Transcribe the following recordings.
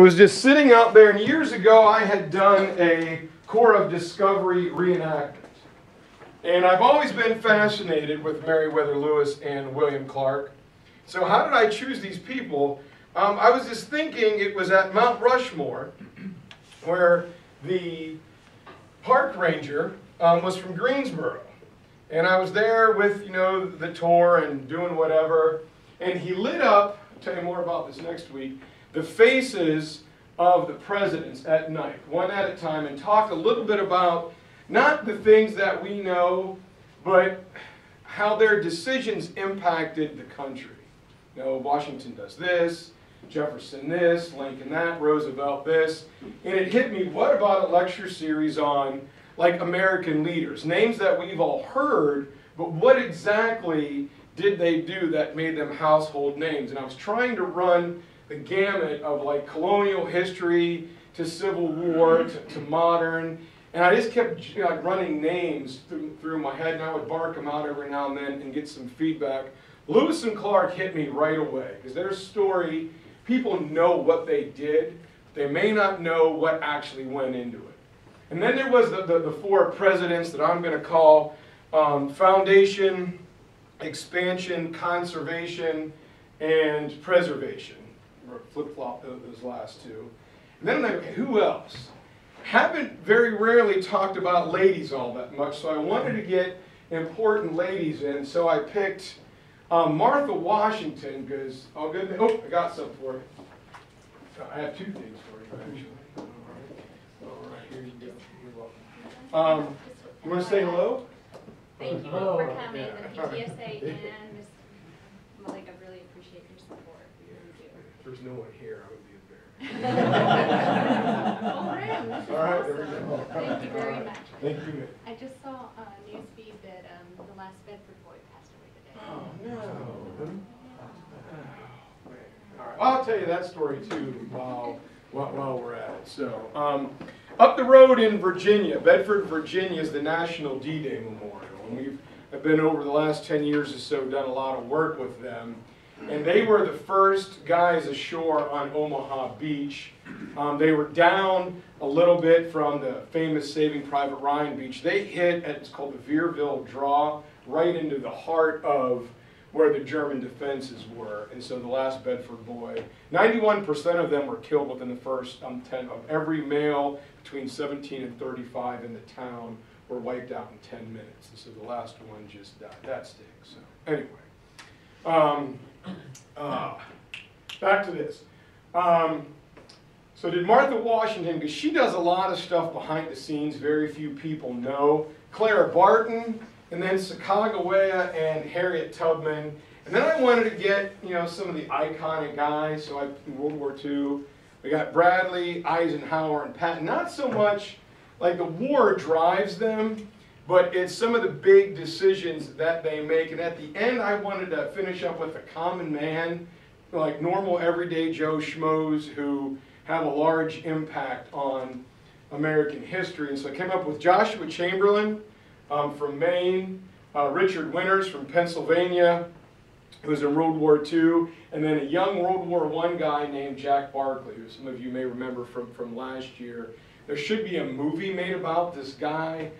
was just sitting out there, and years ago I had done a Corps of Discovery reenactment. And I've always been fascinated with Meriwether Lewis and William Clark. So, how did I choose these people? Um, I was just thinking it was at Mount Rushmore where the park ranger um, was from Greensboro. And I was there with, you know, the tour and doing whatever. And he lit up, I'll tell you more about this next week, the faces of the presidents at night, one at a time, and talked a little bit about not the things that we know, but how their decisions impacted the country. You know, Washington does this, Jefferson this, Lincoln that, Roosevelt this. And it hit me, what about a lecture series on like American leaders? Names that we've all heard, but what exactly did they do that made them household names? And I was trying to run the gamut of like colonial history to Civil War to, to modern. And I just kept know, running names through, through my head, and I would bark them out every now and then and get some feedback. Lewis and Clark hit me right away because their story, people know what they did. They may not know what actually went into it. And then there was the, the, the four presidents that I'm going to call um, foundation, expansion, conservation, and preservation. Flip-flop those last two. And then, okay, who else? Haven't very rarely talked about ladies all that much, so I wanted to get important ladies in, so I picked um, Martha Washington, because, oh, good, oh, I got something for you. I have two things for you, actually. All right, all right here you go. You're welcome. Um, you want to say hello? Thank you for coming, the PTSA and Ms. Malik, I really appreciate your support, we really do. If there's no one here, I would be embarrassed. Full room, this is All right, there we awesome. go. Thank you very much. Thank you. I just saw on Newsfeed that, um, the last Bedford boy passed away today. Oh, no. Oh, man. All right, I'll tell you that story too while, while, while we're at it. So, um, up the road in Virginia, Bedford, Virginia is the National D-Day Memorial. And we've have been over the last 10 years or so done a lot of work with them. And they were the first guys ashore on Omaha Beach. Um, they were down a little bit from the famous Saving Private Ryan Beach. They hit, at, it's called the Vierville Draw, right into the heart of where the German defenses were. And so the last Bedford boy, 91% of them were killed within the first um, 10 of every male between 17 and 35 in the town were wiped out in 10 minutes. And so the last one just died. That stinks. So anyway, um, uh, back to this. Um, so did Martha Washington, because she does a lot of stuff behind the scenes very few people know. Clara Barton, and then Sacagawea and Harriet Tubman. And then I wanted to get, you know, some of the iconic guys. So I, in World War II, we got Bradley, Eisenhower, and Patton. Not so much like the war drives them, but it's some of the big decisions that they make. And at the end, I wanted to finish up with a common man, like normal everyday Joe Schmoes who have a large impact on American history. And so I came up with Joshua Chamberlain um, from Maine, uh, Richard Winters from Pennsylvania, who was in World War II, and then a young World War I guy named Jack Barkley, who some of you may remember from, from last year. There should be a movie made about this guy,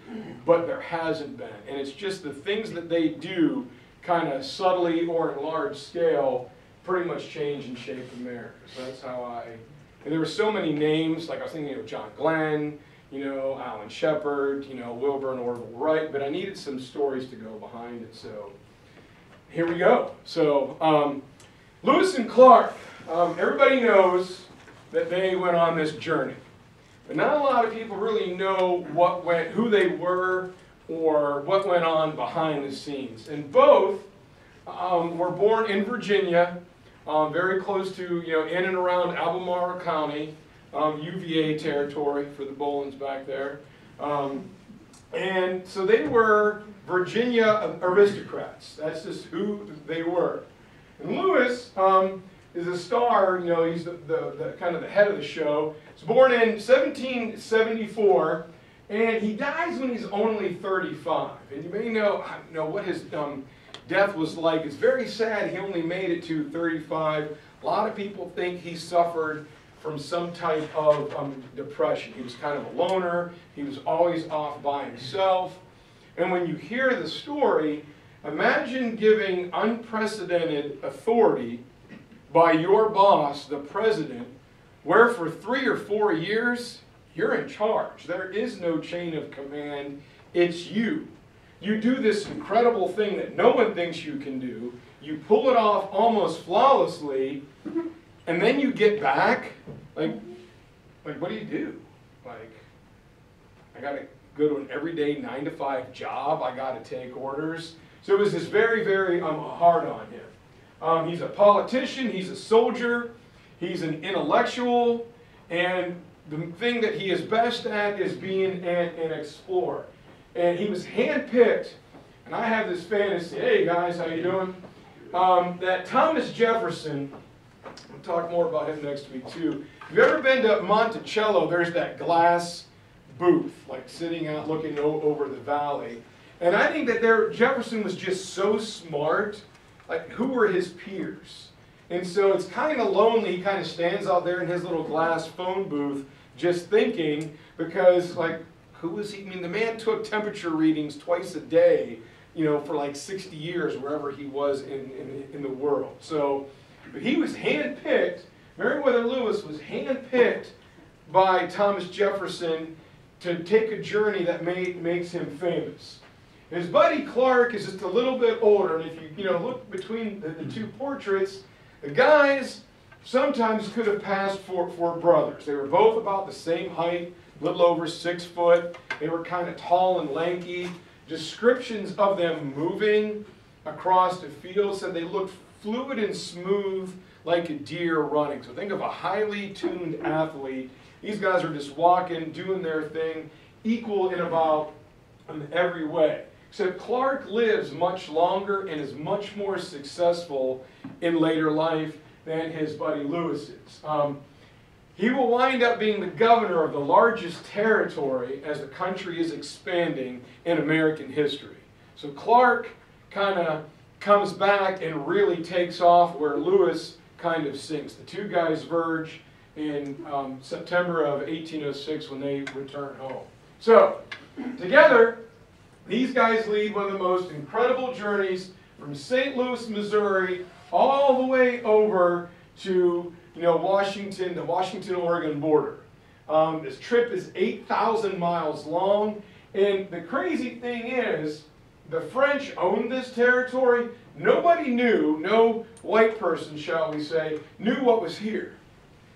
but there hasn't been. And it's just the things that they do, kind of subtly or in large scale, pretty much change and shape America. So that's how I. And there were so many names, like I was thinking of John Glenn, you know, Alan Shepard, you know, Wilbur and Orville Wright, but I needed some stories to go behind it. So here we go. So um, Lewis and Clark, um, everybody knows that they went on this journey. But not a lot of people really know what went, who they were, or what went on behind the scenes. And both um, were born in Virginia, um, very close to, you know, in and around Albemarle County, um, UVA territory for the Bolins back there. Um, and so they were Virginia aristocrats. That's just who they were. And Lewis um, is a star, you know, he's the, the, the, kind of the head of the show. He's born in 1774, and he dies when he's only 35. And you may know, know what his um, death was like. It's very sad he only made it to 35. A lot of people think he suffered from some type of um, depression. He was kind of a loner. He was always off by himself. And when you hear the story, imagine giving unprecedented authority by your boss, the president, where for three or four years, you're in charge. There is no chain of command. It's you. You do this incredible thing that no one thinks you can do. You pull it off almost flawlessly, and then you get back. Like, like what do you do? Like, I got to go to an everyday nine to five job. I got to take orders. So it was just very, very um, hard on him. Um, he's a politician. He's a soldier. He's an intellectual. And the thing that he is best at is being an, an explorer. And he was handpicked. And I have this fantasy. Hey guys, how you doing? Um, that Thomas Jefferson. We'll talk more about him next week too. Have you ever been to Monticello? There's that glass booth, like sitting out looking over the valley. And I think that there Jefferson was just so smart. Like, who were his peers? And so it's kind of lonely. He kind of stands out there in his little glass phone booth just thinking because, like, who was he? I mean, the man took temperature readings twice a day, you know, for like 60 years, wherever he was in, in, in the world. So he was handpicked. Meriwether Lewis was handpicked by Thomas Jefferson to take a journey that made, makes him famous. His buddy Clark is just a little bit older, and if you, you know, look between the, the two portraits, the guys sometimes could have passed for, for brothers. They were both about the same height, a little over six foot. They were kind of tall and lanky. Descriptions of them moving across the field said they looked fluid and smooth like a deer running. So think of a highly tuned athlete. These guys are just walking, doing their thing, equal in about in every way. Except Clark lives much longer and is much more successful in later life than his buddy Lewis is. Um, he will wind up being the governor of the largest territory as the country is expanding in American history. So Clark kind of comes back and really takes off where Lewis kind of sinks. The two guys verge in um, September of 1806 when they return home. So, together, these guys lead one of the most incredible journeys from St. Louis, Missouri, all the way over to you know Washington, the Washington-Oregon border. Um, this trip is 8,000 miles long, and the crazy thing is, the French owned this territory. Nobody knew, no white person, shall we say, knew what was here.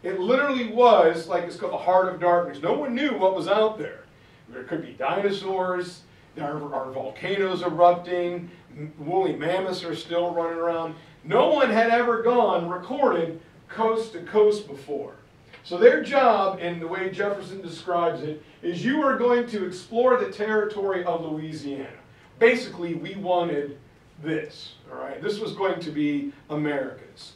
It literally was like it's called the heart of darkness. No one knew what was out there. There could be dinosaurs, there are volcanoes erupting, woolly mammoths are still running around. No one had ever gone recorded coast to coast before. So their job, and the way Jefferson describes it, is you are going to explore the territory of Louisiana. Basically, we wanted this, all right? This was going to be America's.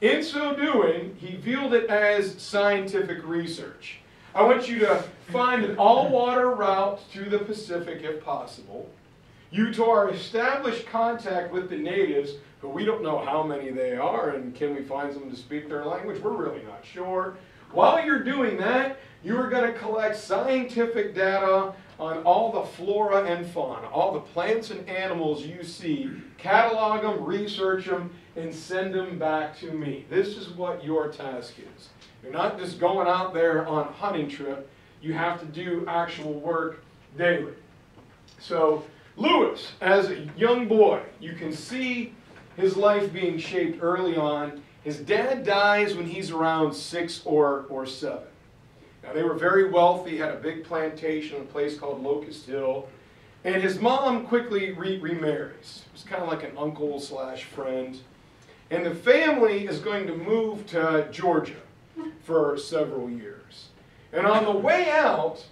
In so doing, he viewed it as scientific research. I want you to find an all-water route to the Pacific if possible. You to our established contact with the natives, but we don't know how many they are, and can we find someone to speak their language? We're really not sure. While you're doing that, you are going to collect scientific data on all the flora and fauna, all the plants and animals you see, catalog them, research them, and send them back to me. This is what your task is. You're not just going out there on a hunting trip. You have to do actual work daily. So Lewis, as a young boy, you can see his life being shaped early on. His dad dies when he's around six or, or seven. Now, they were very wealthy, had a big plantation in a place called Locust Hill. And his mom quickly re remarries. It was kind of like an uncle slash friend. And the family is going to move to Georgia for several years. And on the way out,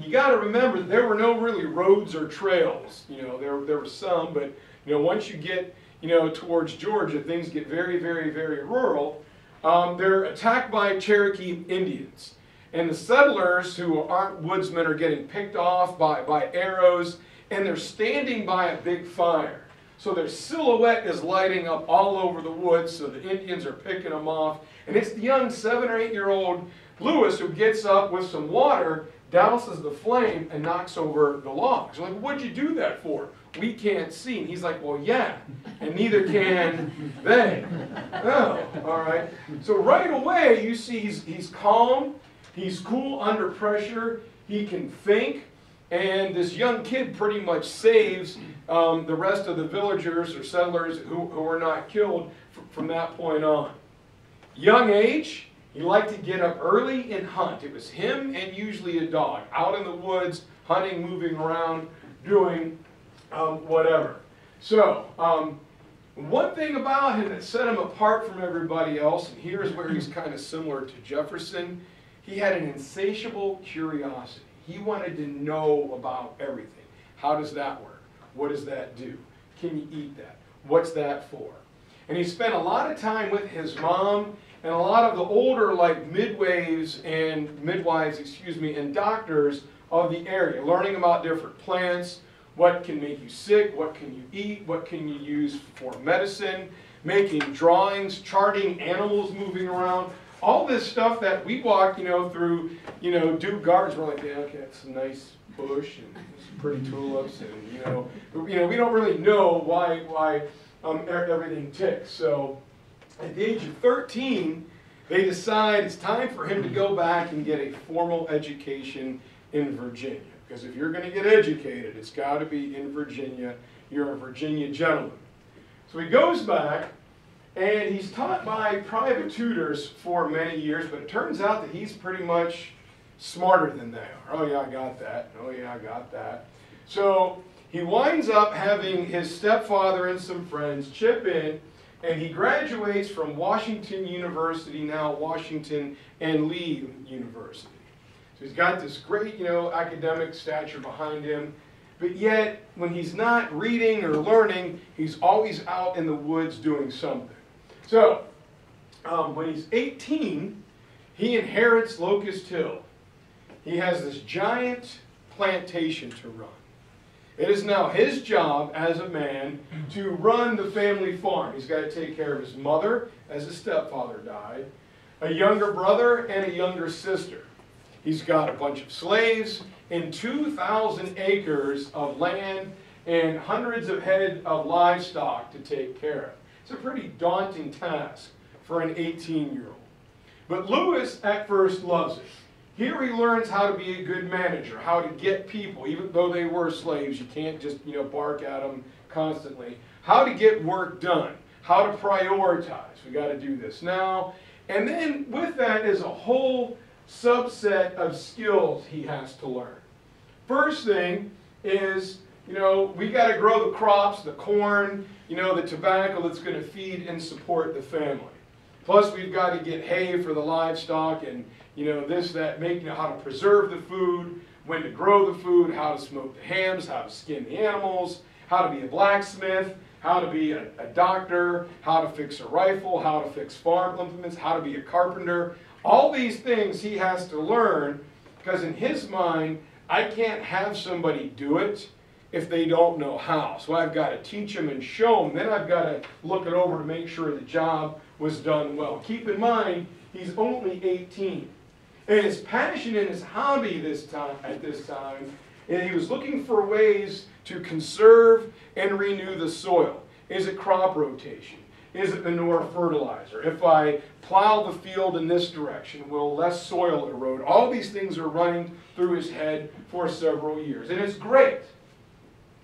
you got to remember there were no really roads or trails. You know, there, there were some, but you know, once you get you know towards Georgia, things get very, very, very rural. Um, they're attacked by Cherokee Indians. And the settlers who aren't woodsmen are getting picked off by, by arrows, and they're standing by a big fire. So their silhouette is lighting up all over the woods, so the Indians are picking them off, And it's the young seven or eight year old Lewis who gets up with some water, douses the flame, and knocks over the logs. You're like, what'd you do that for? We can't see. And he's like, well, yeah, and neither can they. Oh, all right. So right away, you see he's, he's calm, he's cool under pressure, he can think, and this young kid pretty much saves um, the rest of the villagers or settlers who, who were not killed from that point on. Young age, he liked to get up early and hunt. It was him and usually a dog out in the woods, hunting, moving around, doing um, whatever. So, um, one thing about him that set him apart from everybody else, and here's where he's kind of similar to Jefferson, he had an insatiable curiosity. He wanted to know about everything. How does that work? What does that do? Can you eat that? What's that for? And he spent a lot of time with his mom and a lot of the older like midways and midwives, excuse me, and doctors of the area, learning about different plants, what can make you sick, what can you eat, what can you use for medicine, making drawings, charting animals moving around, all this stuff that we walk, you know, through, you know, Duke Gardens, we're like, yeah, okay, it's a nice bush and some pretty tulips, and you know, you know, we don't really know why why um, everything ticks. So at the age of 13, they decide it's time for him to go back and get a formal education in Virginia. Because if you're going to get educated, it's got to be in Virginia. You're a Virginia gentleman. So he goes back, and he's taught by private tutors for many years, but it turns out that he's pretty much smarter than they are. Oh, yeah, I got that. Oh, yeah, I got that. So he winds up having his stepfather and some friends chip in and he graduates from Washington University, now Washington and Lee University. So he's got this great, you know, academic stature behind him. But yet, when he's not reading or learning, he's always out in the woods doing something. So, um, when he's 18, he inherits Locust Hill. He has this giant plantation to run. It is now his job as a man to run the family farm. He's got to take care of his mother, as his stepfather died, a younger brother, and a younger sister. He's got a bunch of slaves and 2,000 acres of land and hundreds of head of livestock to take care of. It's a pretty daunting task for an 18-year-old. But Lewis at first loves it. Here he learns how to be a good manager, how to get people, even though they were slaves. You can't just, you know, bark at them constantly. How to get work done, how to prioritize. We got to do this now. And then with that is a whole subset of skills he has to learn. First thing is, you know, we got to grow the crops, the corn, you know, the tobacco that's going to feed and support the family. Plus, we've got to get hay for the livestock and, you know, this, that, making how to preserve the food, when to grow the food, how to smoke the hams, how to skin the animals, how to be a blacksmith, how to be a, a doctor, how to fix a rifle, how to fix farm implements, how to be a carpenter. All these things he has to learn because in his mind, I can't have somebody do it if they don't know how. So I've got to teach them and show them. Then I've got to look it over to make sure the job was done well. Keep in mind, he's only 18. And his passion and his hobby this time, at this time, and he was looking for ways to conserve and renew the soil. Is it crop rotation? Is it manure fertilizer? If I plow the field in this direction, will less soil erode? All these things are running through his head for several years. And it's great.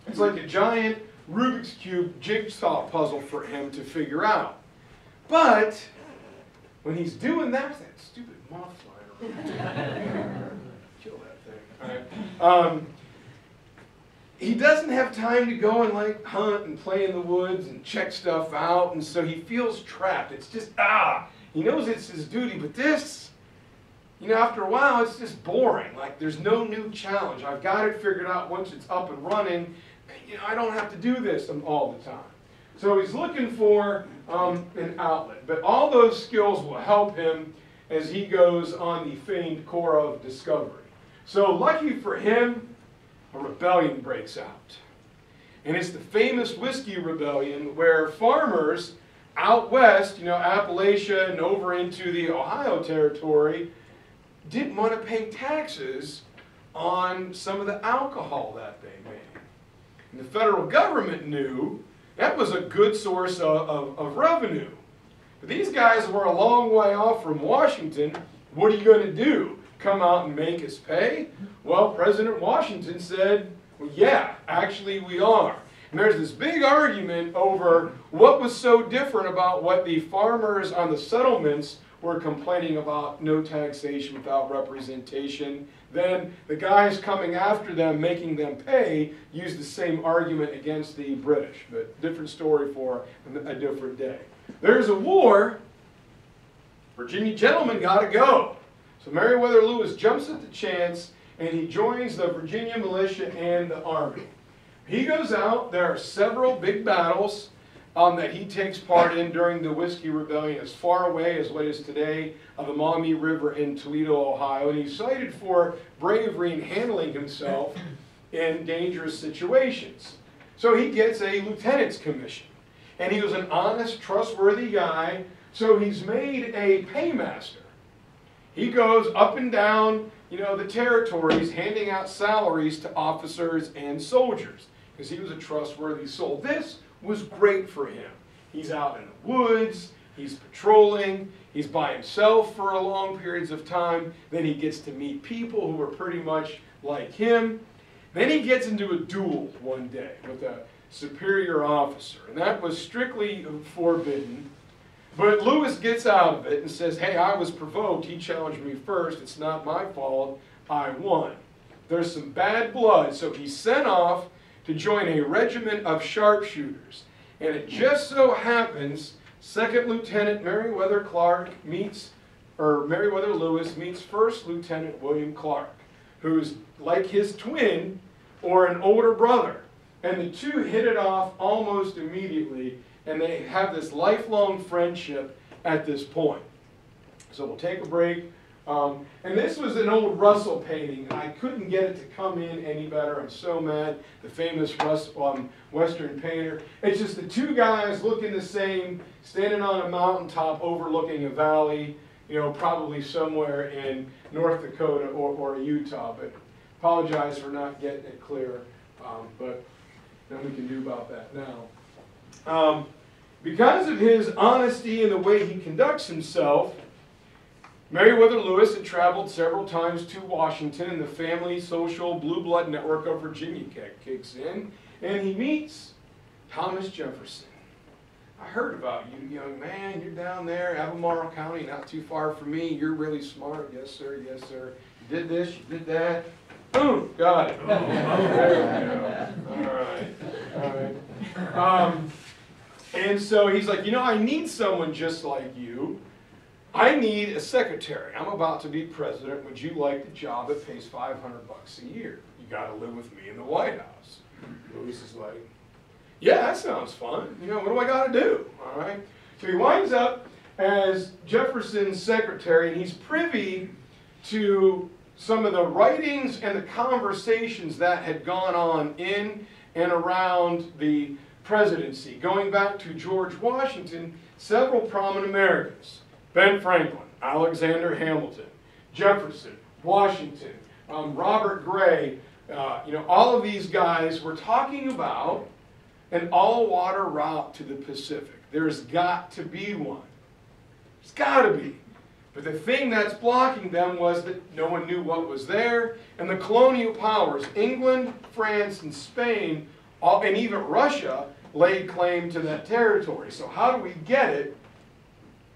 It's like a giant Rubik's Cube jigsaw puzzle for him to figure out. But when he's doing that, that stupid moth. Kill that thing. All right. Um, he doesn't have time to go and like hunt and play in the woods and check stuff out, and so he feels trapped. It's just ah, he knows it's his duty, but this, you know, after a while, it's just boring. Like there's no new challenge. I've got it figured out once it's up and running. You know, I don't have to do this all the time. So he's looking for um, an outlet. But all those skills will help him as he goes on the famed Corps of Discovery. So lucky for him, a rebellion breaks out. And it's the famous Whiskey Rebellion where farmers out west, you know, Appalachia and over into the Ohio territory, didn't want to pay taxes on some of the alcohol that they made. And the federal government knew that was a good source of, of, of revenue. But these guys were a long way off from Washington. What are you going to do? Come out and make us pay? Well, President Washington said, well, yeah, actually we are. And there's this big argument over what was so different about what the farmers on the settlements were complaining about no taxation without representation. Then the guys coming after them, making them pay, used the same argument against the British. But different story for a different day. There's a war. Virginia gentlemen got to go. So Meriwether Lewis jumps at the chance and he joins the Virginia militia and the army. He goes out, there are several big battles um, that he takes part in during the Whiskey Rebellion as far away as what is today uh, the Maumee River in Toledo, Ohio. And he's cited for bravery in handling himself in dangerous situations. So he gets a lieutenant's commission. And he was an honest, trustworthy guy, so he's made a paymaster. He goes up and down, you know, the territories, handing out salaries to officers and soldiers, because he was a trustworthy soul. This was great for him. He's out in the woods, he's patrolling, he's by himself for a long periods of time, then he gets to meet people who are pretty much like him. Then he gets into a duel one day with a superior officer, and that was strictly forbidden. But Lewis gets out of it and says, hey, I was provoked. He challenged me first. It's not my fault. I won. There's some bad blood. So he's sent off to join a regiment of sharpshooters. And it just so happens, Second Lieutenant Meriwether Clark meets, or Meriwether Lewis meets First Lieutenant William Clark, who's like his twin or an older brother. And the two hit it off almost immediately and they have this lifelong friendship at this point. So we'll take a break. Um, and this was an old Russell painting. I couldn't get it to come in any better. I'm so mad. The famous um, Western painter. It's just the two guys looking the same, standing on a mountaintop overlooking a valley, you know, probably somewhere in North Dakota or, or Utah. But apologize for not getting it clear. Um, but nothing we can do about that now. Um, because of his honesty and the way he conducts himself, Meriwether Lewis had traveled several times to Washington, and the family social blue blood network of Virginia kicks in, and he meets Thomas Jefferson. I heard about you, young man. You're down there, Albemarle County, not too far from me. You're really smart. Yes, sir. Yes, sir. You did this, you did that. Boom, got it. there we go. All right. All right. Um, and so he's like, you know, I need someone just like you. I need a secretary. I'm about to be president. Would you like the job that pays 500 bucks a year? You got to live with me in the White House. Lewis is like, yeah, that sounds fun. You know, what do I got to do? All right. So he winds up as Jefferson's secretary, and he's privy to some of the writings and the conversations that had gone on in and around the presidency, going back to George Washington, several prominent Americans, Ben Franklin, Alexander Hamilton, Jefferson, Washington, um, Robert Gray, uh, you know, all of these guys were talking about an all-water route to the Pacific. There's got to be one. There's got to be. But the thing that's blocking them was that no one knew what was there, and the colonial powers, England, France, and Spain, all, and even Russia, laid claim to that territory. So how do we get it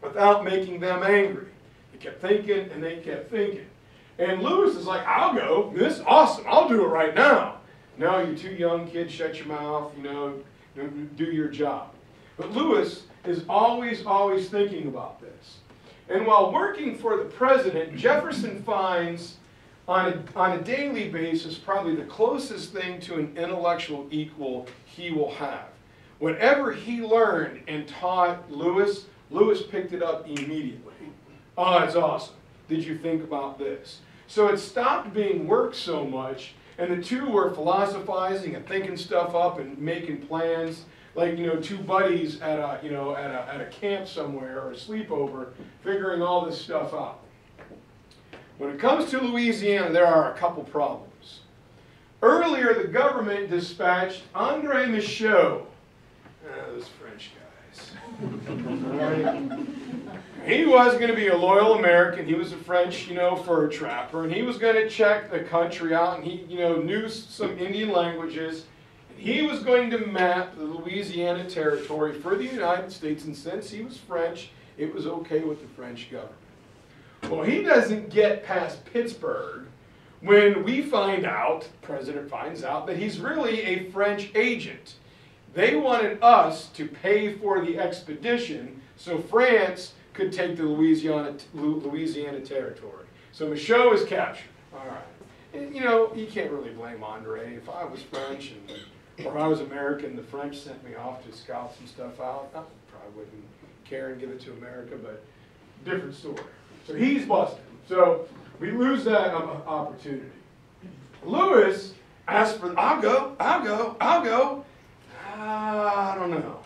without making them angry? They kept thinking and they kept thinking. And Lewis is like, I'll go. This is awesome. I'll do it right now. No, you're too young, kid. Shut your mouth. You know, do your job. But Lewis is always, always thinking about this. And while working for the president, Jefferson finds on a, on a daily basis probably the closest thing to an intellectual equal he will have. Whatever he learned and taught Lewis, Lewis picked it up immediately. Oh, it's awesome. Did you think about this? So it stopped being work so much, and the two were philosophizing and thinking stuff up and making plans like, you know, two buddies at a, you know, at a, at a camp somewhere or a sleepover, figuring all this stuff out. When it comes to Louisiana, there are a couple problems. Earlier, the government dispatched Andre Michaux, uh, those French guys. He was going to be a loyal American. He was a French, you know, fur trapper, and he was going to check the country out, and he, you know, knew some Indian languages. He was going to map the Louisiana territory for the United States, and since he was French, it was okay with the French government. Well, he doesn't get past Pittsburgh when we find out, President finds out, that he's really a French agent. They wanted us to pay for the expedition so France could take the Louisiana, Louisiana territory. So Michaux is captured. All right. And, you know, you can't really blame Andre. If I was French and, or I was American, the French sent me off to scout some stuff out, I probably wouldn't care and give it to America, but different story. So he's busted. So we lose that opportunity. Lewis asked for, I'll go, I'll go, I'll go. Uh, I don't know.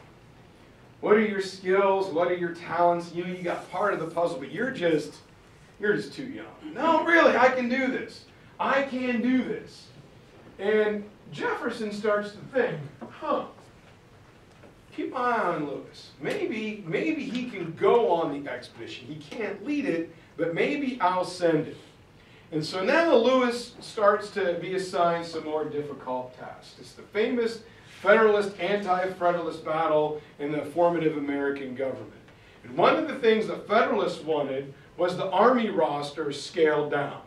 What are your skills? What are your talents? You, you got part of the puzzle, but you're just, you're just too young. No, really, I can do this. I can do this. And Jefferson starts to think, huh, keep my eye on Lewis. Maybe, maybe he can go on the expedition. He can't lead it, but maybe I'll send it. And so now Lewis starts to be assigned some more difficult tasks. It's the famous Federalist, anti-Federalist battle in the formative American government. And one of the things the Federalists wanted was the Army roster scaled down.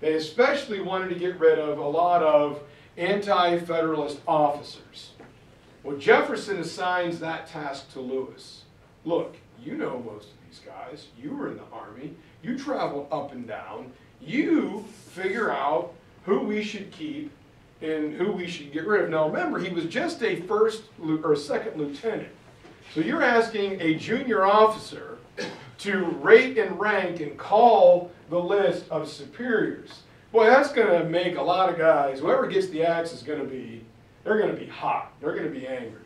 They especially wanted to get rid of a lot of anti-Federalist officers. Well, Jefferson assigns that task to Lewis. Look, you know most of these guys. You were in the Army. You traveled up and down. You figure out who we should keep and who we should get rid of. Now remember, he was just a first or second lieutenant. So you're asking a junior officer to rate and rank and call the list of superiors. Boy, that's going to make a lot of guys, whoever gets the axe is going to be, they're going to be hot. They're going to be angry.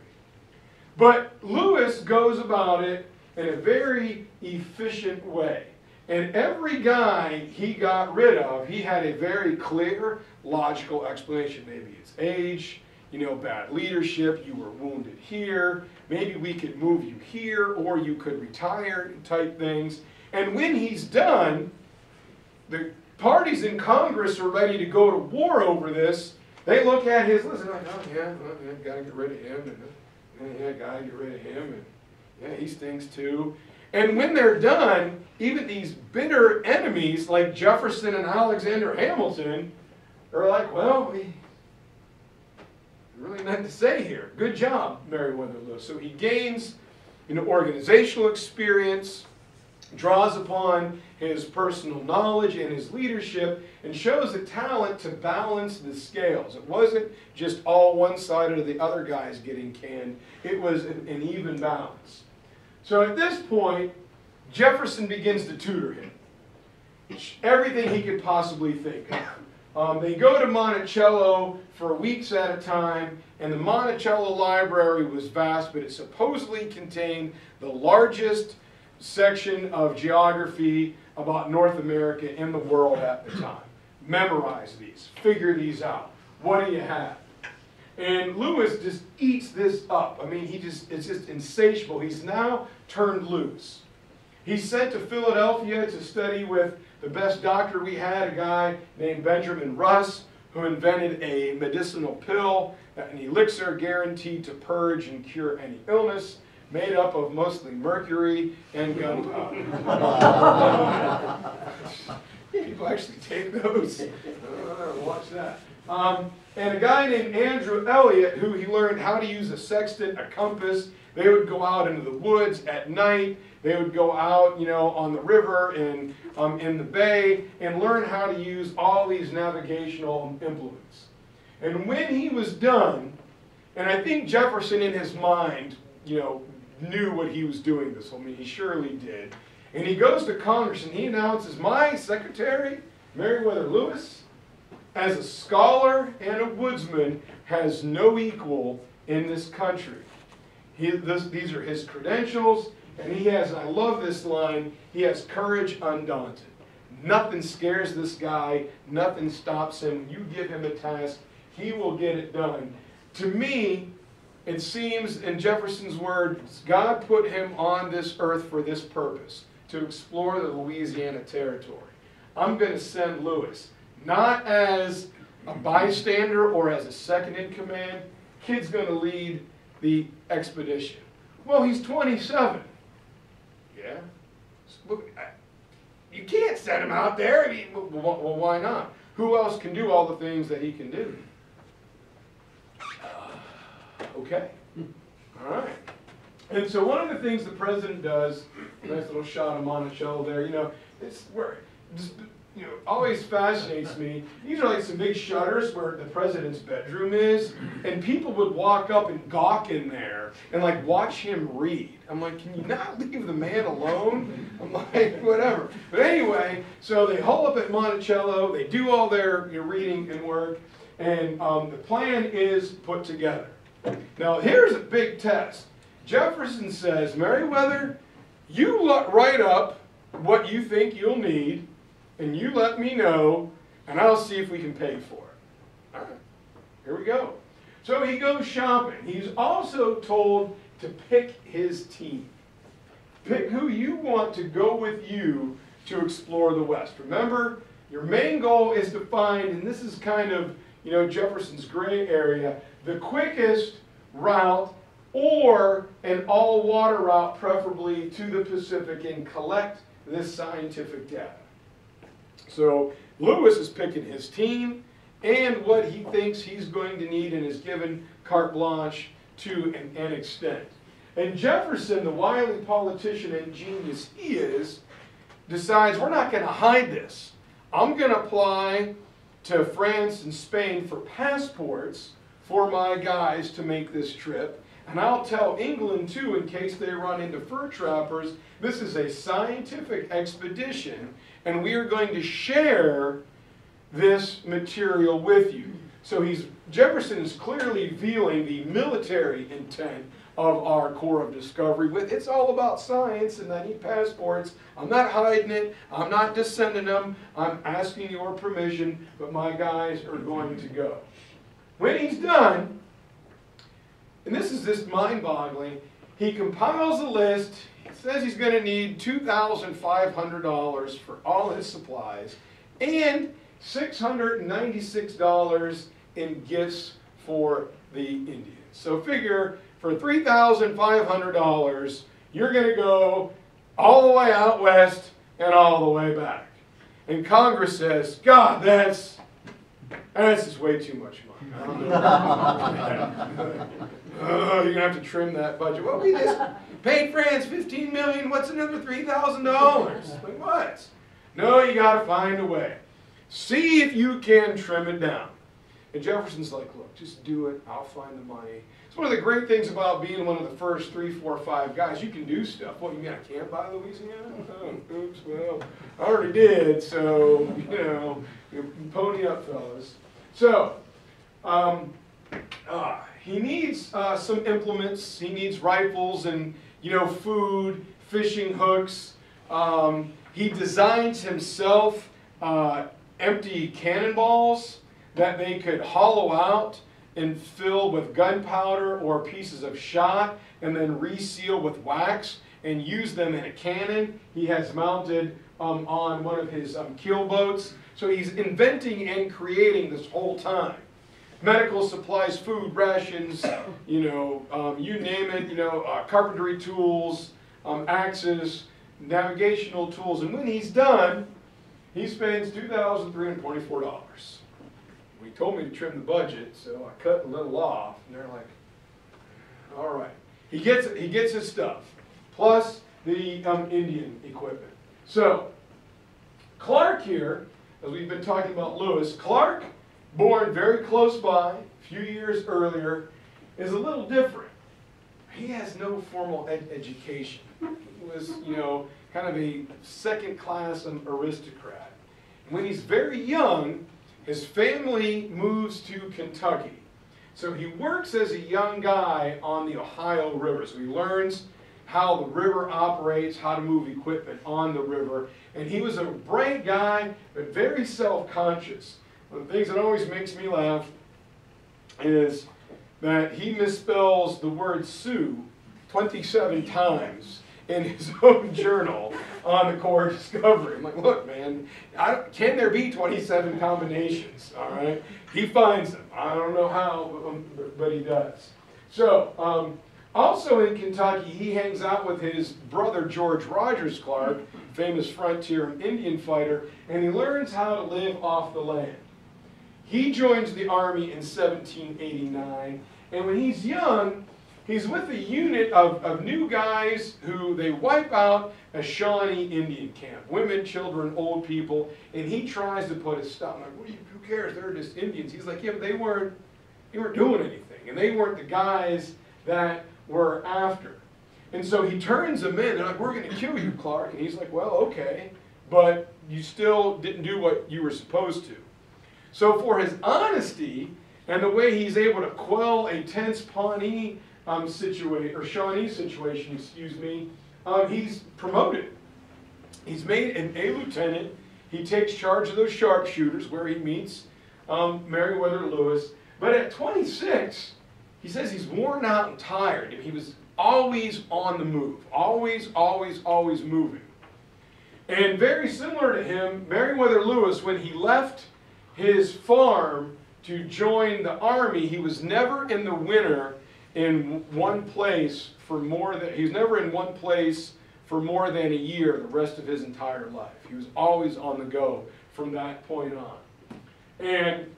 But Lewis goes about it in a very efficient way. And every guy he got rid of, he had a very clear, logical explanation. Maybe it's age, you know, bad leadership, you were wounded here, maybe we could move you here, or you could retire type things. And when he's done, the parties in Congress are ready to go to war over this. They look at his list and like, oh yeah, yeah, gotta get rid of him, and yeah, gotta get rid of him, and yeah, he stinks too. And when they're done, even these bitter enemies like Jefferson and Alexander Hamilton are like, well, we really nothing to say here. Good job, Meriwether Lewis. So he gains know, organizational experience, draws upon his personal knowledge and his leadership, and shows a talent to balance the scales. It wasn't just all one side or the other guys getting canned. It was an, an even balance. So at this point, Jefferson begins to tutor him. Everything he could possibly think of. Um, they go to Monticello for weeks at a time, and the Monticello Library was vast, but it supposedly contained the largest section of geography about North America in the world at the time. Memorize these, figure these out. What do you have? And Lewis just eats this up. I mean, he just, it's just insatiable. He's now turned loose. He's sent to Philadelphia to study with the best doctor we had, a guy named Benjamin Rush, who invented a medicinal pill, an elixir guaranteed to purge and cure any illness, made up of mostly mercury and gunpowder. People actually take those. Watch that. Um, and a guy named Andrew Ellicott, who he learned how to use a sextant, a compass. They would go out into the woods at night. They would go out, you know, on the river and um, in the bay and learn how to use all these navigational implements. And when he was done, and I think Jefferson in his mind, you know, knew what he was doing this. I mean, he surely did. And he goes to Congress and he announces, my secretary, Meriwether Lewis, as a scholar and a woodsman, has no equal in this country. He, this, these are his credentials, and he has, I love this line, he has courage undaunted. Nothing scares this guy, nothing stops him. You give him a task, he will get it done. To me, it seems, in Jefferson's words, God put him on this earth for this purpose to explore the Louisiana Territory. I'm going to send Lewis, not as a bystander or as a second in command. Kid's going to lead the expedition. Well, he's 27. Yeah. Look, you can't send him out there. I mean, well, why not? Who else can do all the things that he can do? Uh, Okay. All right. And so one of the things the president does, nice little shot of Monticello there, you know, it's where, just, you know, always fascinates me. These are like some big shutters where the president's bedroom is, and people would walk up and gawk in there and like watch him read. I'm like, can you not leave the man alone? I'm like, whatever. But anyway, so they hole up at Monticello, they do all their you know, reading and work, and um, the plan is put together. Now, here's a big test. Jefferson says, Meriwether, you write up what you think you'll need, and you let me know, and I'll see if we can pay for it. All right, here we go. So he goes shopping. He's also told to pick his team. Pick who you want to go with you to explore the West. Remember, your main goal is to find, and this is kind of, you know, Jefferson's gray area, the quickest route or an all-water route, preferably to the Pacific, and collect this scientific data. So Lewis is picking his team and what he thinks he's going to need and is given carte blanche to an, an extent. And Jefferson, the wily politician and genius he is, decides we're not going to hide this. I'm going to apply to France and Spain for passports for my guys to make this trip. And I'll tell England too, in case they run into fur trappers, this is a scientific expedition, and we are going to share this material with you. So he's Jefferson is clearly veiling the military intent of our Corps of Discovery with it's all about science and I need passports. I'm not hiding it. I'm not just sending them. I'm asking your permission, but my guys are going to go. When he's done, and this is just mind-boggling, he compiles a list, says he's going to need $2,500 for all his supplies, and $696 in gifts for the Indians. So figure for $3,500, you're going to go all the way out west and all the way back. And Congress says, God, that's, that's just way too much money. Oh, you're gonna have to trim that budget. Well, we just paid France 15 million. What's another $3,000? Like what? No, you gotta find a way. See if you can trim it down. And Jefferson's like, look, just do it. I'll find the money. It's one of the great things about being one of the first three, four, five guys. You can do stuff. What, you mean I can't buy Louisiana? Oh, oops, well, I already did, so, you know, pony up, fellas. So, um, uh, he needs uh, some implements. He needs rifles and, you know, food, fishing hooks. Um, he designs himself uh, empty cannonballs that they could hollow out and fill with gunpowder or pieces of shot and then reseal with wax and use them in a cannon. He has mounted um, on one of his um, keel boats. So he's inventing and creating this whole time. Medical supplies, food, rations, you know, um, you name it, you know, uh, carpentry tools, um, axes, navigational tools. And when he's done, he spends $2,324. He told me to trim the budget, so I cut a little off, and they're like, all right. He gets, he gets his stuff, plus the um, Indian equipment. So, Clark here, as we've been talking about Lewis, Clark, born very close by, a few years earlier, is a little different. He has no formal ed education. He was, you know, kind of a second-class um, aristocrat. When he's very young, his family moves to Kentucky. So he works as a young guy on the Ohio River. So he learns how the river operates, how to move equipment on the river. And he was a bright guy, but very self-conscious. One of the things that always makes me laugh is that he misspells the word Sioux 27 times in his own journal on the Corps discovery. I'm like, look, man, can there be 27 combinations? All right, he finds them. I don't know how, but, um, he does. So, um, also in Kentucky, he hangs out with his brother George Rogers Clark, famous frontier Indian fighter, and he learns how to live off the land. He joins the army in 1789, and when he's young, he's with a unit of, of new guys who they wipe out a Shawnee Indian camp. Women, children, old people, and he tries to put a stop. I'm like, who cares? They're just Indians. He's like, yeah, but they weren't, they weren't doing anything, and they weren't the guys that were after. And so he turns them in. They're like, we're going to kill you, Clark. And he's like, well, okay, but you still didn't do what you were supposed to. So for his honesty and the way he's able to quell a tense Pawnee um, situation, or Shawnee situation, excuse me, um, he's promoted. He's made an A lieutenant. He takes charge of those sharpshooters where he meets um, Meriwether Lewis. But at 26, he says he's worn out and tired. He was always on the move, always, always, always moving. And very similar to him, Meriwether Lewis, when he left his farm to join the army, he was never in the winter in one place for more than, he was never in one place for more than a year the rest of his entire life. He was always on the go from that point on. And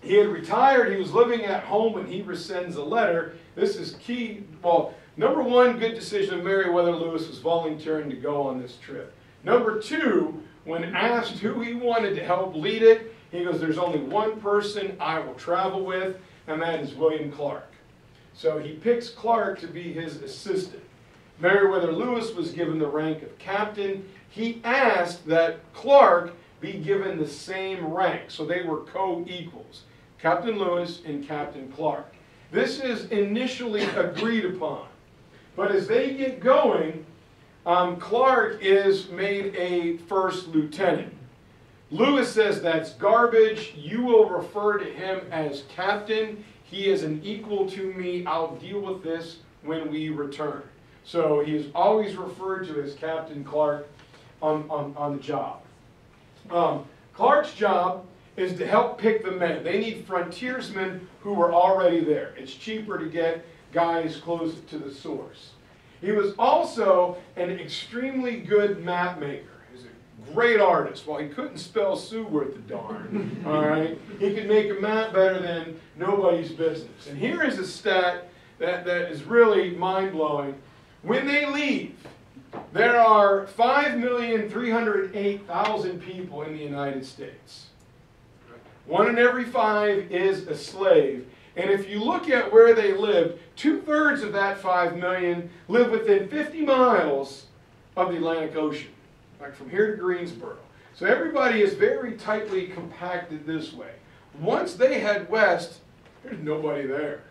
he had retired, he was living at home when he resends a letter. This is key. Well, number one, good decision of Meriwether Lewis was volunteering to go on this trip. Number two, when asked who he wanted to help lead it, he goes, There's only one person I will travel with, and that is William Clark. So he picks Clark to be his assistant. Meriwether Lewis was given the rank of captain. He asked that Clark be given the same rank, so they were co-equals, Captain Lewis and Captain Clark. This is initially agreed upon, but as they get going, um, Clark is made a first lieutenant. Lewis says that's garbage. You will refer to him as captain. He is an equal to me. I'll deal with this when we return. So he is always referred to as Captain Clark on, on, on the job. Um, Clark's job is to help pick the men. They need frontiersmen who are already there. It's cheaper to get guys close to the source. He was also an extremely good map maker. A great artist. While he couldn't spell Sioux worth the darn, all right, he could make a map better than nobody's business. And here is a stat that, that is really mind-blowing. When they leave, there are 5,308,000 people in the United States. One in every five is a slave. And if you look at where they lived, two-thirds of that 5 million live within 50 miles of the Atlantic Ocean, like from here to Greensboro. So everybody is very tightly compacted this way. Once they head west, there's nobody there,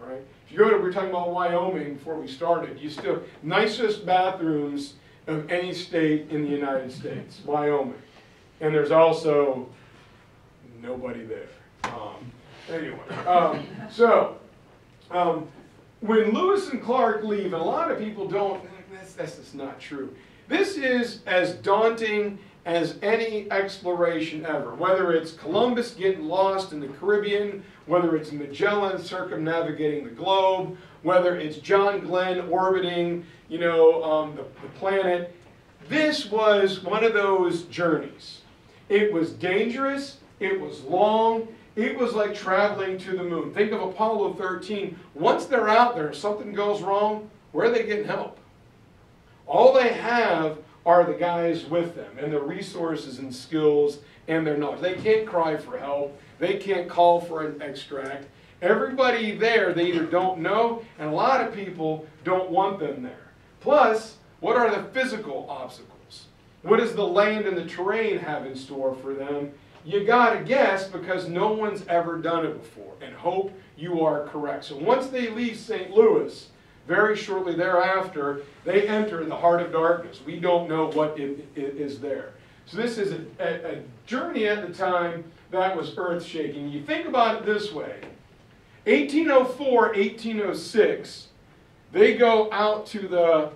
right? If you go to, we are talking about Wyoming before we started, you still, nicest bathrooms of any state in the United States, Wyoming. And there's also nobody there. Um, anyway, um, so um, when Lewis and Clark leave, and a lot of people don't, that's, that's just not true. This is as daunting as any exploration ever, whether it's Columbus getting lost in the Caribbean, whether it's Magellan circumnavigating the globe, whether it's John Glenn orbiting, you know, um, the, the planet. This was one of those journeys. It was dangerous, it was long, it was like traveling to the moon. Think of Apollo 13. Once they're out there, something goes wrong, where are they getting help? All they have are the guys with them and their resources and skills and their knowledge. They can't cry for help. They can't call for an extract. Everybody there, they either don't know, and a lot of people don't want them there. Plus, what are the physical obstacles? What does the land and the terrain have in store for them? you gotta guess because no one's ever done it before and hope you are correct. So once they leave St. Louis, very shortly thereafter, they enter the heart of darkness. We don't know what it, it is there. So this is a, a, a journey at the time that was earth shaking. You think about it this way 1804, 1806, they go out to the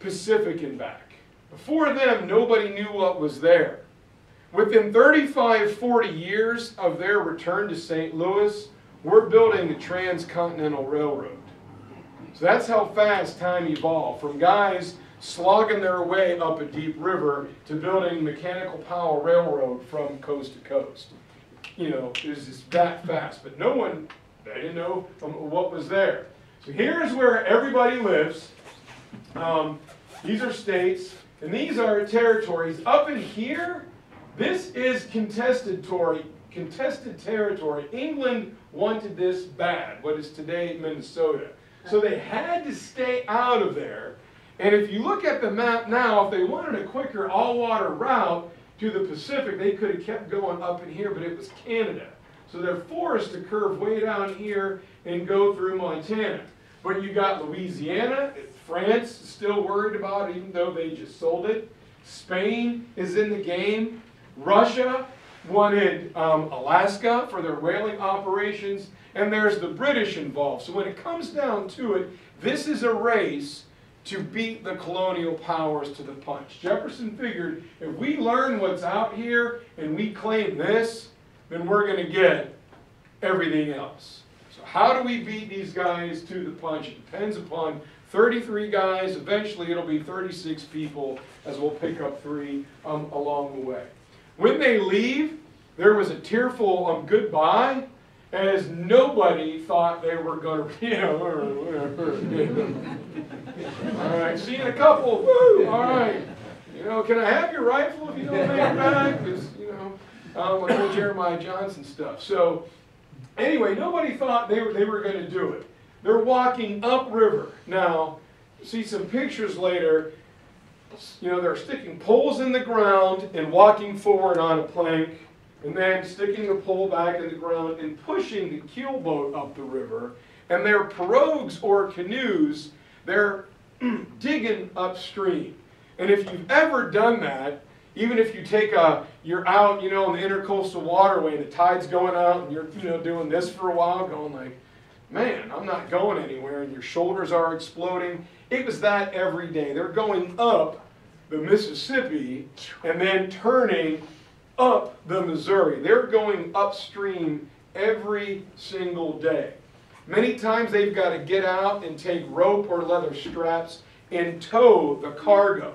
Pacific and back. Before them, nobody knew what was there. Within 35, 40 years of their return to St. Louis, we're building the Transcontinental Railroad. So that's how fast time evolved from guys slogging their way up a deep river to building mechanical power railroad from coast to coast. You know, it was just that fast. But no one, they didn't know um, what was there. So here's where everybody lives. Um, these are states, and these are territories. Up in here, this is contested territory. Contested territory. England wanted this bad. What is today Minnesota? So they had to stay out of there. And if you look at the map now, if they wanted a quicker all-water route to the Pacific, they could have kept going up in here, but it was Canada. So they're forced to curve way down here and go through Montana. But you got Louisiana, France still worried about it, even though they just sold it. Spain is in the game. Russia wanted um, Alaska for their whaling operations, and there's the British involved. So when it comes down to it, this is a race to beat the colonial powers to the punch. Jefferson figured if we learn what's out here and we claim this, then we're going to get everything else. So how do we beat these guys to the punch? It depends upon 33 guys. Eventually it'll be 36 people as we'll pick up three um, along the way. When they leave, there was a tearful um, goodbye as nobody thought they were going to, you know, all right, see you in a couple, woo, all right. You know, can I have your rifle if you don't make it back? Because, you know, um, like old Jeremiah Johnson stuff. So, anyway, nobody thought they were, they were going to do it. They're walking upriver. Now, see some pictures later, you know, they're sticking poles in the ground and walking forward on a plank and then sticking the pole back in the ground and pushing the keel boat up the river. And their pirogues or canoes, they're digging upstream. And if you've ever done that, even if you take a, you're out, you know, on the intercoastal waterway and the tide's going out and you're, you know, doing this for a while, going like, man, I'm not going anywhere, and your shoulders are exploding. It was that every day. They're going up the Mississippi and then turning up the Missouri. They're going upstream every single day. Many times they've got to get out and take rope or leather straps and tow the cargo.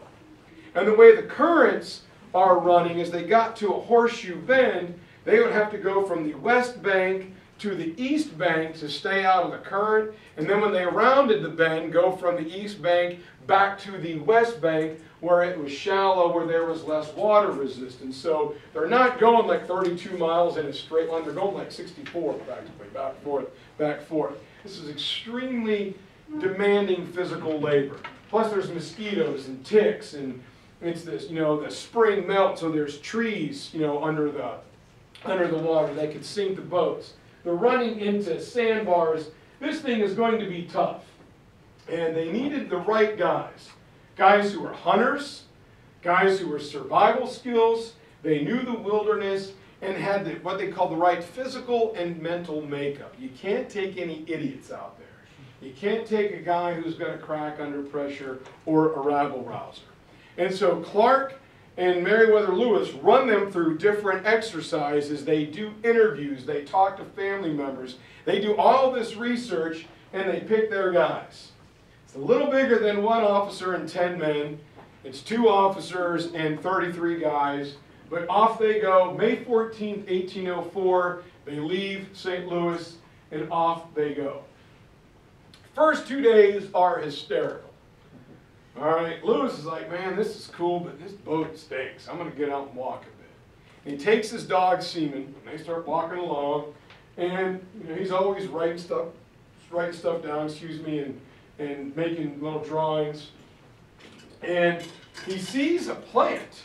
And the way the currents are running is they got to a horseshoe bend, they would have to go from the west bank to the east bank to stay out of the current. And then when they rounded the bend, go from the east bank back to the west bank where it was shallow, where there was less water resistance. So they're not going like 32 miles in a straight line. They're going like 64 practically, back forth, back forth. This is extremely demanding physical labor. Plus there's mosquitoes and ticks and it's this, you know, the spring melt, so there's trees, you know, under the, under the water. They could sink the boats. They're running into sandbars. This thing is going to be tough. And they needed the right guys. Guys who were hunters, guys who were survival skills, they knew the wilderness, and had the, what they call the right physical and mental makeup. You can't take any idiots out there. You can't take a guy who's going to crack under pressure or a rabble rouser. And so Clark and Meriwether Lewis run them through different exercises. They do interviews, they talk to family members, they do all this research, and they pick their guys. A little bigger than one officer and 10 men. It's two officers and 33 guys. But off they go. May 14th, 1804, they leave St. Louis and off they go. First two days are hysterical. All right, Lewis is like, man, this is cool, but this boat stinks. I'm going to get out and walk a bit. And he takes his dog Seaman, and they start walking along, and you know, he's always writing stuff, writing stuff down, excuse me, and, and making little drawings. And he sees a plant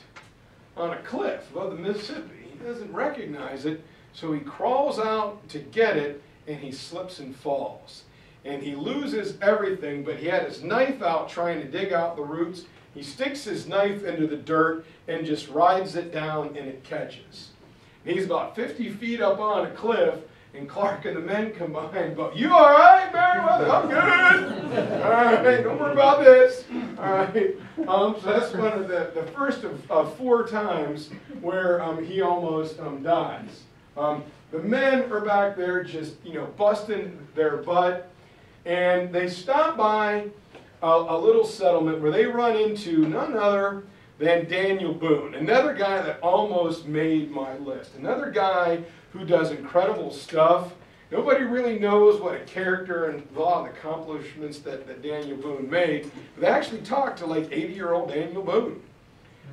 on a cliff above the Mississippi. He doesn't recognize it, so he crawls out to get it, and he slips and falls. And he loses everything, but he had his knife out trying to dig out the roots. He sticks his knife into the dirt and just rides it down, and it catches. And he's about 50 feet up on a cliff, and Clark and the men come But You all right, Meriwether? I'm good. All right, don't worry about this. All right. Um, so that's one of the, the first of, of four times where um, he almost um, dies. Um, the men are back there just, you know, busting their butt, and they stop by a, a little settlement where they run into none other than Daniel Boone, another guy that almost made my list. Another guy who does incredible stuff. Nobody really knows what a character and a lot of the accomplishments that, that Daniel Boone made. They actually talked to like 80 year old Daniel Boone.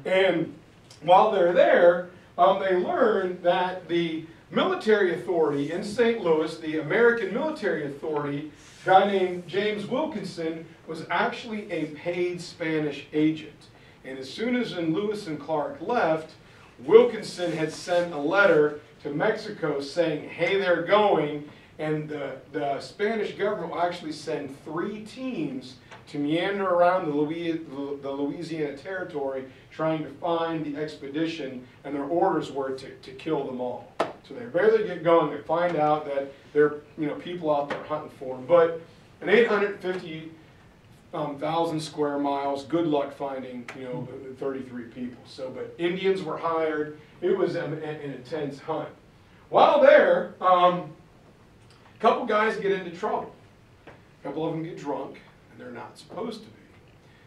And while they're there, um, they learn that the military authority in St. Louis, the American military authority, a guy named James Wilkinson, was actually a paid Spanish agent. And as soon as Lewis and Clark left, Wilkinson had sent a letter to Mexico saying, hey, they're going, and the, the Spanish government will actually send three teams to meander around the, Louis, the Louisiana territory trying to find the expedition, and their orders were to, to kill them all. So they barely get going, they find out that there are you know, people out there hunting for them. But an 850 um, thousand square miles. Good luck finding, you know, 33 people. So, but Indians were hired. It was an, an intense hunt. While there, um, a couple guys get into trouble. A couple of them get drunk, and they're not supposed to be.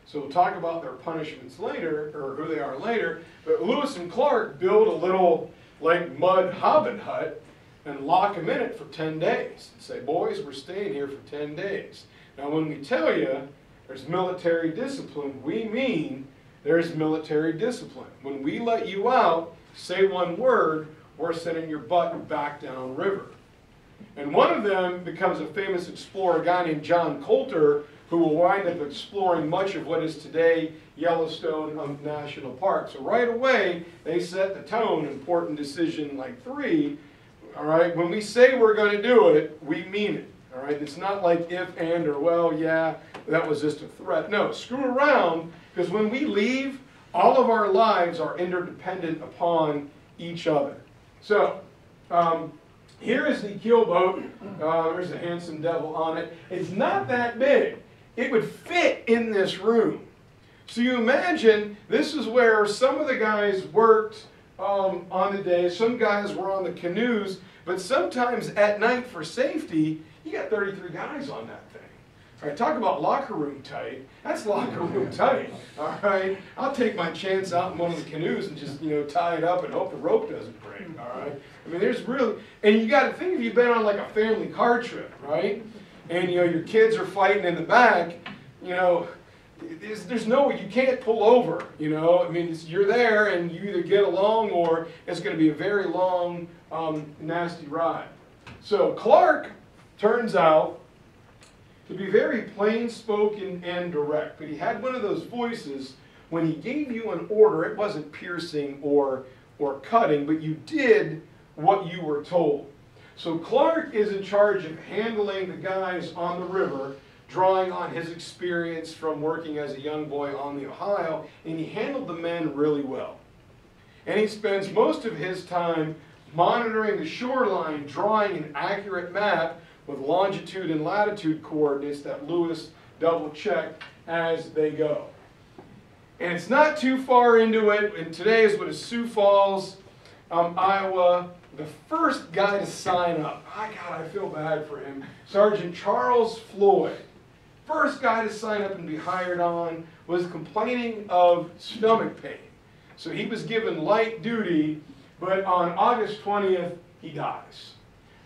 So we'll talk about their punishments later, or who they are later. But Lewis and Clark build a little, like, mud hobbit hut and lock them in it for 10 days. And say, boys, we're staying here for 10 days. Now, when we tell you there's military discipline, we mean there's military discipline. When we let you out, say one word, we're sending your butt back down river. And one of them becomes a famous explorer, a guy named John Colter, who will wind up exploring much of what is today Yellowstone National Park. So right away, they set the tone, important decision like three. All right, when we say we're going to do it, we mean it. All right, it's not like if and or well, yeah, that was just a threat. No, screw around, because when we leave, all of our lives are interdependent upon each other. So, um, here is the keelboat. Uh, there's a handsome devil on it. It's not that big. It would fit in this room. So you imagine this is where some of the guys worked um, on the day. Some guys were on the canoes. But sometimes at night for safety, you got 33 guys on that thing. All right, talk about locker room tight. That's locker room tight. All right, I'll take my chance out in one of the canoes and just you know tie it up and hope the rope doesn't break. All right. I mean, there's really, and you got to think if you've been on like a family car trip, right? And you know your kids are fighting in the back, you know. There's, there's no, you can't pull over, you know. I mean, you're there and you either get along or it's going to be a very long, um, nasty ride. So Clark turns out to be very plain spoken and direct. But he had one of those voices when he gave you an order, it wasn't piercing or, or cutting, but you did what you were told. So Clark is in charge of handling the guys on the river, drawing on his experience from working as a young boy on the Ohio, and he handled the men really well. And he spends most of his time monitoring the shoreline, drawing an accurate map with longitude and latitude coordinates that Lewis double checked as they go. And it's not too far into it, and today is what is Sioux Falls, um, Iowa. The first guy to sign up, I God, I feel bad for him, Sergeant Charles Floyd. First guy to sign up and be hired on was complaining of stomach pain. So he was given light duty, but on August 20th, he dies.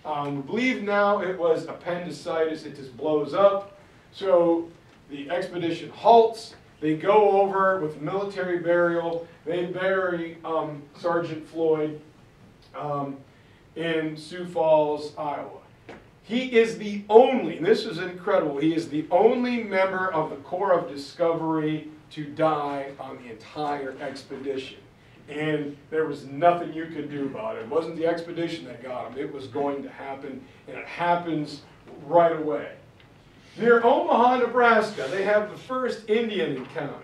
Um, we believe now it was appendicitis. It just blows up. So the expedition halts. They go over with military burial. They bury um, Sergeant Floyd um, in Sioux Falls, Iowa. He is the only, this is incredible, he is the only member of the Corps of Discovery to die on the entire expedition. And there was nothing you could do about it. It wasn't the expedition that got them. It was going to happen, and it happens right away. Near Omaha, Nebraska, they have the first Indian encounter.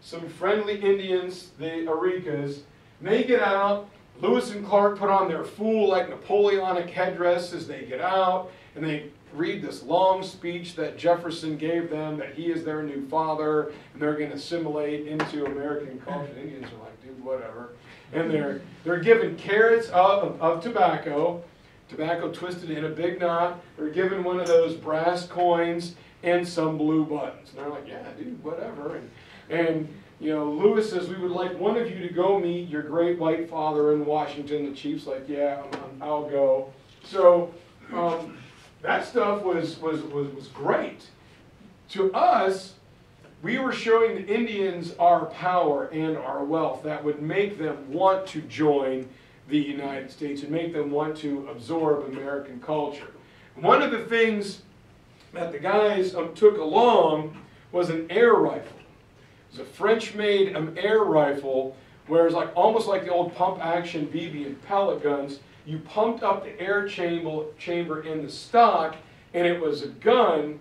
Some friendly Indians, the Arikas, they get out. Lewis and Clark put on their full, like Napoleonic headdress as they get out, and they read this long speech that Jefferson gave them that he is their new father, and they're going to assimilate into American culture. Indians are like, whatever. And they're they're given carrots of, of tobacco, tobacco twisted in a big knot. They're given one of those brass coins and some blue buttons. And they're like, yeah, dude, whatever. And and you know, Lewis says, we would like one of you to go meet your great white father in Washington. The chief's like, yeah, I'm, I'm, I'll go. So um, that stuff was, was, was, was great. To us, we were showing the Indians our power and our wealth that would make them want to join the United States and make them want to absorb American culture. One of the things that the guys um, took along was an air rifle. It was a French-made um, air rifle, where it's like almost like the old pump-action BB and pellet guns. You pumped up the air chamber, chamber in the stock, and it was a gun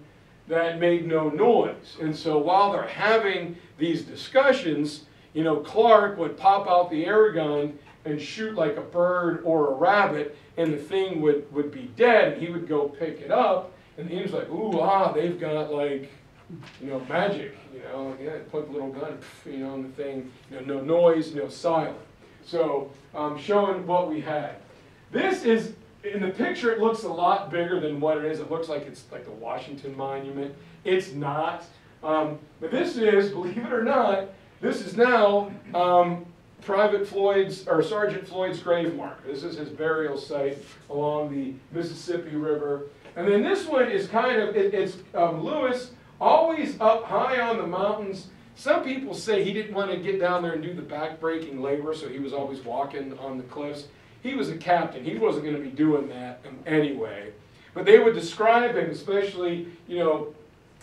that made no noise. And so while they're having these discussions, you know, Clark would pop out the air gun and shoot like a bird or a rabbit, and the thing would, would be dead, and he would go pick it up, and he was like, ooh, ah, they've got like, you know, magic, you know, like, yeah, put the little gun, you know, on the thing, you know, no noise, no silent. So, um, showing what we had. This is, in the picture, it looks a lot bigger than what it is. It looks like it's like the Washington Monument. It's not. Um, but this is, believe it or not, this is now um, Private Floyd's, or Sergeant Floyd's grave marker. This is his burial site along the Mississippi River. And then this one is kind of, it, it's um, Lewis, always up high on the mountains. Some people say he didn't want to get down there and do the back-breaking labor, so he was always walking on the cliffs. He was a captain. He wasn't going to be doing that anyway. But they would describe him, especially, you know,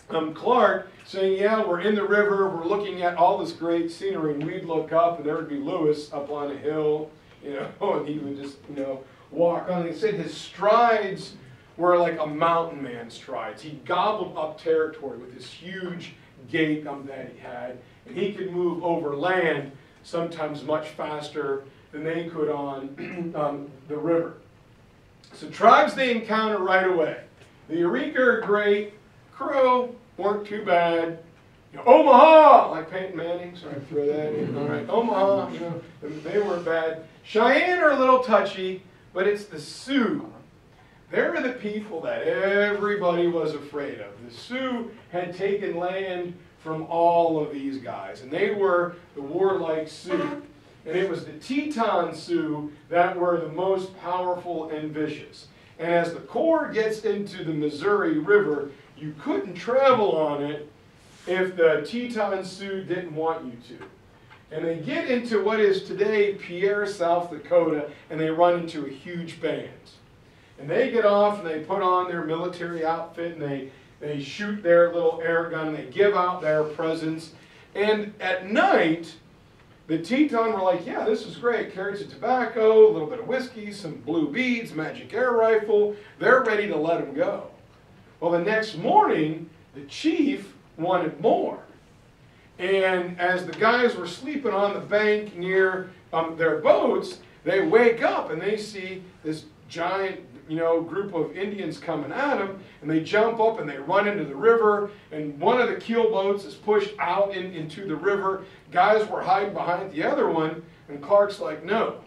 um, Clark, saying, yeah, we're in the river, we're looking at all this great scenery, and we'd look up, and there would be Lewis up on a hill, you know, and he would just, you know, walk on. They said his strides were like a mountain man's strides. He gobbled up territory with this huge gait um, that he had, and he could move over land sometimes much faster than they could on um, the river. So tribes they encounter right away. The Eureka are great. Crow weren't too bad. You know, Omaha, like Peyton Manning, sorry, throw that in. All right, Omaha, you know, they weren't bad. Cheyenne are a little touchy, but it's the Sioux they're the people that everybody was afraid of. The Sioux had taken land from all of these guys, and they were the warlike Sioux. And it was the Teton Sioux that were the most powerful and vicious. And as the Corps gets into the Missouri River, you couldn't travel on it if the Teton Sioux didn't want you to. And they get into what is today Pierre, South Dakota, and they run into a huge band. And they get off and they put on their military outfit and they, they shoot their little air gun. They give out their presents. And at night, the Teton were like, yeah, this is great. Carrots of tobacco, a little bit of whiskey, some blue beads, magic air rifle. They're ready to let them go. Well, the next morning, the chief wanted more. And as the guys were sleeping on the bank near um, their boats, they wake up and they see this giant you know, group of Indians coming at them, and they jump up and they run into the river, and one of the keel boats is pushed out in, into the river. Guys were hiding behind the other one, and Clark's like, no,